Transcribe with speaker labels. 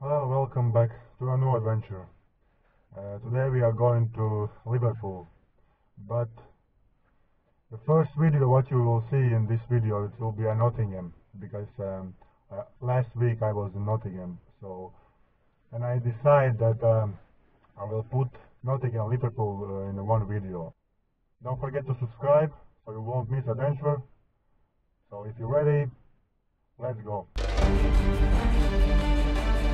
Speaker 1: Welcome back to a new adventure. Uh, today we are going to Liverpool, but the first video what you will see in this video it will be a Nottingham because um, uh, last week I was in Nottingham, so and I decide that um, I will put Nottingham Liverpool uh, in one video. Don't forget to subscribe so you won't miss adventure. So if you're ready, let's go.